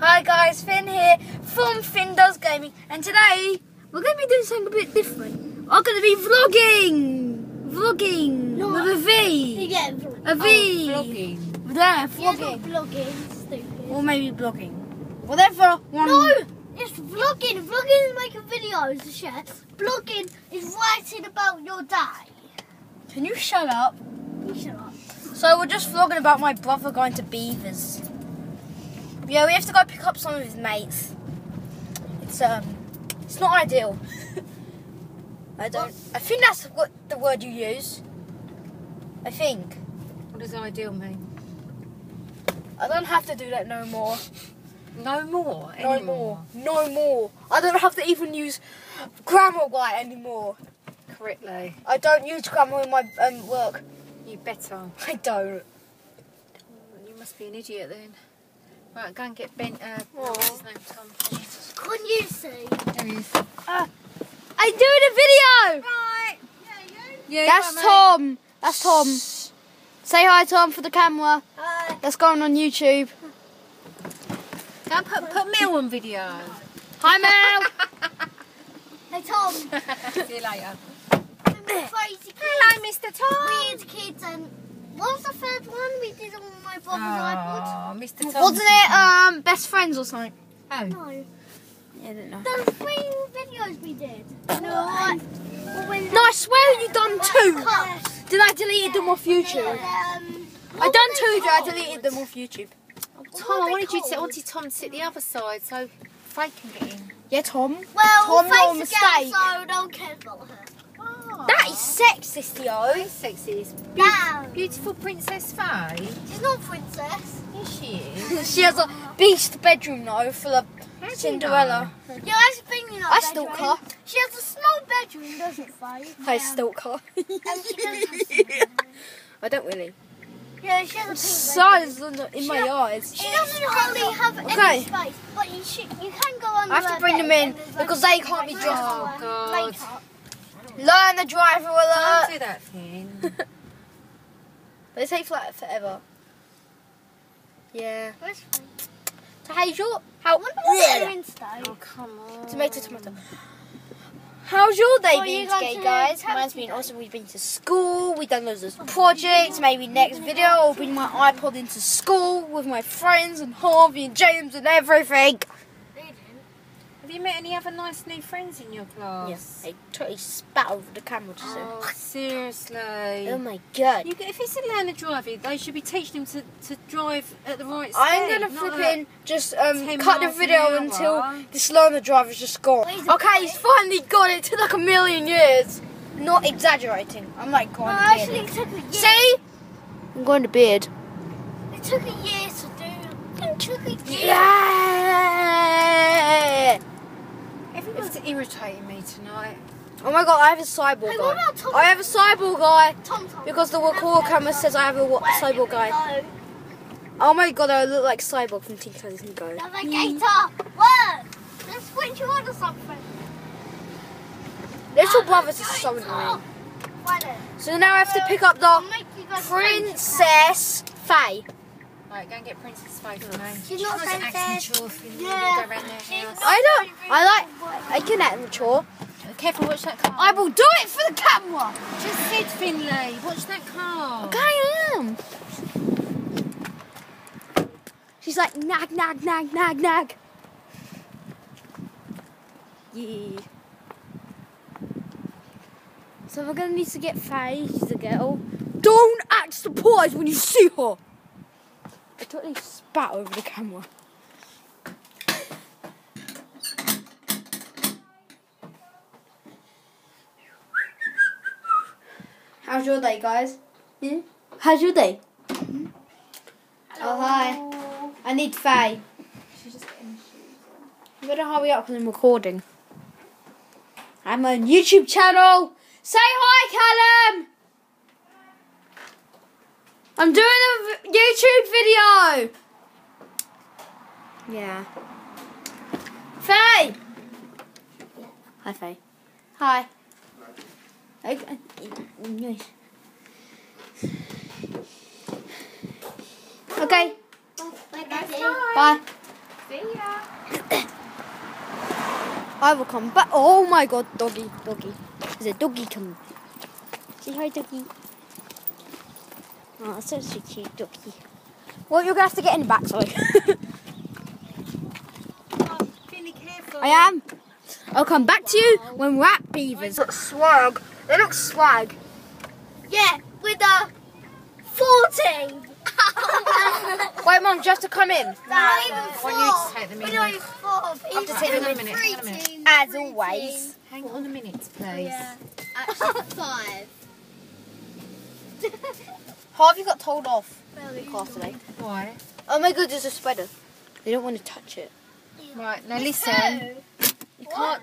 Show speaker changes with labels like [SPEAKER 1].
[SPEAKER 1] Hi guys, Fin here from Fin Does Gaming, and today we're going to be doing something a bit different. I'm going to be vlogging, vlogging
[SPEAKER 2] No,
[SPEAKER 1] with a V,
[SPEAKER 2] Yeah,
[SPEAKER 1] a V.
[SPEAKER 3] Oh, vlogging.
[SPEAKER 1] Yeah,
[SPEAKER 2] You're not
[SPEAKER 1] vlogging,
[SPEAKER 2] vlogging, stupid.
[SPEAKER 1] or maybe blogging, whatever. One.
[SPEAKER 2] No, it's vlogging. Vlogging is making videos, to share. Blogging is writing about your day.
[SPEAKER 1] Can you shut up?
[SPEAKER 2] You shut up.
[SPEAKER 1] So we're just vlogging about my brother going to Beavers. Yeah, we have to go pick up some of his mates. It's um, it's not ideal. I don't. I think that's what the word you use. I think.
[SPEAKER 3] What does ideal mean?
[SPEAKER 1] I don't have to do that no more.
[SPEAKER 3] No more.
[SPEAKER 1] No
[SPEAKER 3] anymore.
[SPEAKER 1] more. No more. I don't have to even use grammar right anymore.
[SPEAKER 3] Correctly.
[SPEAKER 1] I don't use grammar in my um, work.
[SPEAKER 3] You better.
[SPEAKER 1] I don't.
[SPEAKER 3] You must be an idiot then. Right, go and get Ben. Uh, what's his name? Tom.
[SPEAKER 2] Can you see?
[SPEAKER 3] There he is.
[SPEAKER 1] I'm doing a video.
[SPEAKER 3] Right. Yeah,
[SPEAKER 1] That's
[SPEAKER 3] right,
[SPEAKER 1] Tom. That's Tom. Say hi, Tom, for the camera.
[SPEAKER 2] Hi.
[SPEAKER 1] That's going on YouTube.
[SPEAKER 3] mate. Go and put, put Mel on video.
[SPEAKER 1] Hi, Mel.
[SPEAKER 2] Hey, Tom.
[SPEAKER 3] See you later. Hello, Mr. Tom.
[SPEAKER 2] Weird kids. And what was the third one we did on my brother's iPod?
[SPEAKER 3] Oh, Mr.
[SPEAKER 1] Wasn't it um best friends or something?
[SPEAKER 3] Oh.
[SPEAKER 2] No.
[SPEAKER 1] Yeah, I don't know.
[SPEAKER 2] The three videos we did. No.
[SPEAKER 1] No, I swear you done two.
[SPEAKER 2] Cups.
[SPEAKER 1] Then I deleted them off YouTube.
[SPEAKER 2] Um,
[SPEAKER 1] I done two. Then I deleted them off YouTube.
[SPEAKER 3] Tom, I wanted you to. I wanted Tom to sit the other side so Faye can get in.
[SPEAKER 1] Yeah, Tom.
[SPEAKER 2] Well,
[SPEAKER 1] Tom, no
[SPEAKER 2] face
[SPEAKER 1] mistake.
[SPEAKER 2] again, so don't care about her.
[SPEAKER 1] That is sexist, yo.
[SPEAKER 3] Very sexy. It's
[SPEAKER 2] Now,
[SPEAKER 3] Beautiful Princess Faye.
[SPEAKER 2] she's not princess.
[SPEAKER 3] Yes, she is.
[SPEAKER 1] she has a beast bedroom though, full of
[SPEAKER 3] How do you
[SPEAKER 1] Cinderella.
[SPEAKER 2] Yeah, that's I speak in
[SPEAKER 1] I stalk her.
[SPEAKER 2] She has a small bedroom, doesn't Faye?
[SPEAKER 1] I stalk her. I don't really.
[SPEAKER 2] Yeah, she has a
[SPEAKER 1] Size in the- in
[SPEAKER 2] She
[SPEAKER 1] my eyes.
[SPEAKER 2] She doesn't hardly have
[SPEAKER 1] Okay.
[SPEAKER 2] any space, but you should, you can go under
[SPEAKER 1] I have to bring them in because they can't be dressed.
[SPEAKER 3] Oh, God.
[SPEAKER 2] makeup.
[SPEAKER 1] Learn the driver
[SPEAKER 3] Don't
[SPEAKER 1] alert.
[SPEAKER 3] do that thing.
[SPEAKER 1] They take like forever. Yeah. So how's your how?
[SPEAKER 2] wonder what they're in today.
[SPEAKER 3] Oh, come on.
[SPEAKER 1] Tomato, tomato. How's your day
[SPEAKER 2] Oh,
[SPEAKER 1] been
[SPEAKER 2] you
[SPEAKER 1] today,
[SPEAKER 2] to
[SPEAKER 1] guys? Mine's been awesome. We've been to school. We've done loads of oh, projects. Maybe next video I'll bring my iPod into school with my friends and Harvey and James and everything.
[SPEAKER 3] Have you met any other nice new friends in your class?
[SPEAKER 1] Yes. I totally spat over the camera just then.
[SPEAKER 3] Oh, seriously.
[SPEAKER 1] Oh my god.
[SPEAKER 3] You, if it's a learner driving, they should be teaching him to, to drive at the right speed.
[SPEAKER 1] I'm gonna
[SPEAKER 3] not
[SPEAKER 1] flip in, just um, cut the video until this learner driver's just gone.
[SPEAKER 2] Wait, is it
[SPEAKER 1] Okay, he's finally got it. It took like a million years. Not exaggerating. I'm like
[SPEAKER 2] No,
[SPEAKER 1] going
[SPEAKER 2] actually, it took a year.
[SPEAKER 1] See? I'm going to bed.
[SPEAKER 2] It took a year to do. It took a year.
[SPEAKER 1] Yeah!
[SPEAKER 3] Everyone's irritating me tonight.
[SPEAKER 1] Oh my god, I have a cyborg
[SPEAKER 2] Hey,
[SPEAKER 1] guy.
[SPEAKER 2] Tom?
[SPEAKER 1] I have a cyborg guy
[SPEAKER 2] Tom, Tom.
[SPEAKER 1] because the record camera says I have a
[SPEAKER 2] Where
[SPEAKER 1] cyborg guy. Oh my god, I look like cyborg from Teen Titans Go.
[SPEAKER 2] Navigator, work. Let's switch you on something.
[SPEAKER 1] Little brothers is so annoying. So now I have to pick up the
[SPEAKER 2] make you guys
[SPEAKER 1] Princess Faye.
[SPEAKER 3] Right, go and get Princess Faye for me.
[SPEAKER 2] She's not
[SPEAKER 3] tries
[SPEAKER 2] princess.
[SPEAKER 3] mature for you.
[SPEAKER 2] Yeah.
[SPEAKER 3] You go around their
[SPEAKER 2] She's
[SPEAKER 3] house.
[SPEAKER 2] not
[SPEAKER 1] I don't. I like. I can act mature.
[SPEAKER 3] Careful, watch that car.
[SPEAKER 1] I will do it for the camera.
[SPEAKER 3] just said Finlay. Watch that car.
[SPEAKER 1] Okay, I am. She's like nag, nag, nag, nag, nag. Yeah. So we're gonna need to get Faye. She's a girl. Don't act surprised when you see her. I totally spat over the camera. How's your day, guys? Yeah? How's your day? Hmm? Oh, hi. I need Faye. You better hurry up because I'm recording. I'm on YouTube channel. Say hi, Callum. I'm doing a v- YouTube video. Yeah. Faye. Hi, Faye. Hi. Okay. Okay.
[SPEAKER 2] Bye,
[SPEAKER 1] Bye.
[SPEAKER 3] See ya.
[SPEAKER 1] I will come back. Oh my god, doggy, doggy. There's a doggy coming. Say hi, doggy. Oh, such a cute doggy. Well, you're gonna have to get in the back, sorry.
[SPEAKER 3] Oh, Finny, careful.
[SPEAKER 1] I am. I'll come back to you when we're at Beavers. Look swag. They look swag.
[SPEAKER 2] Yeah, with a 14.
[SPEAKER 1] Wait, Mum, just to come in.
[SPEAKER 2] Not even
[SPEAKER 3] I
[SPEAKER 2] four.
[SPEAKER 3] need to take them in.
[SPEAKER 2] We're not even four.
[SPEAKER 1] have to take them
[SPEAKER 3] in a minute, hang on a minute.
[SPEAKER 2] Three
[SPEAKER 1] As
[SPEAKER 2] teams,
[SPEAKER 1] always.
[SPEAKER 2] three
[SPEAKER 3] Hang on a minute, please.
[SPEAKER 2] Yeah. Actually, five.
[SPEAKER 1] How have you got told off class today?
[SPEAKER 3] Why?
[SPEAKER 1] Oh my god, there's a spider. They don't want to touch it.
[SPEAKER 3] Right, now listen. You can't